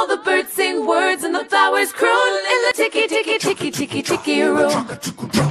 All the birds sing words and the flowers croon in the tiki tiki tiki tiki tiki room.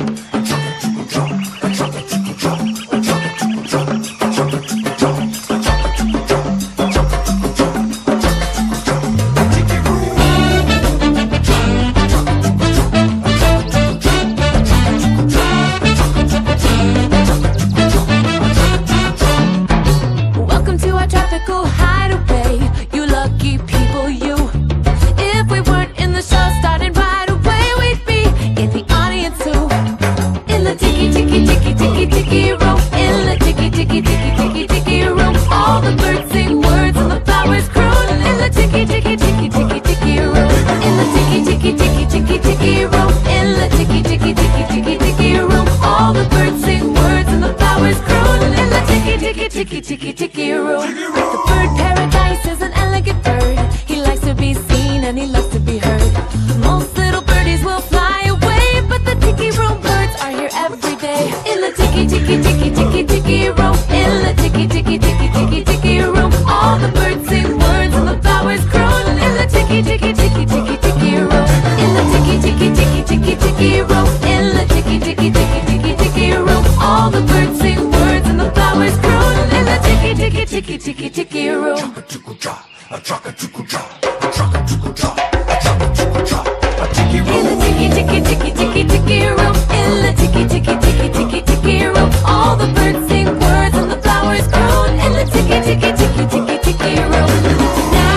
Tiki tiki tiki room. The bird paradise is an elegant bird. He likes to be seen and he loves to be heard. Most little birdies will fly away, but the tiki room birds are here every day. In the tiki tiki tiki tiki tiki room. In the tiki tiki tiki tiki tiki room. All the birds sing words and the flowers croon. In the tiki tiki tiki tiki tiki room. In the tiki tiki tiki tiki tiki room. In the tiki tiki tiki tiki tiki room. All the birds sing words and the flowers groan. In the tiki tiki tiki tiki tiki room. Now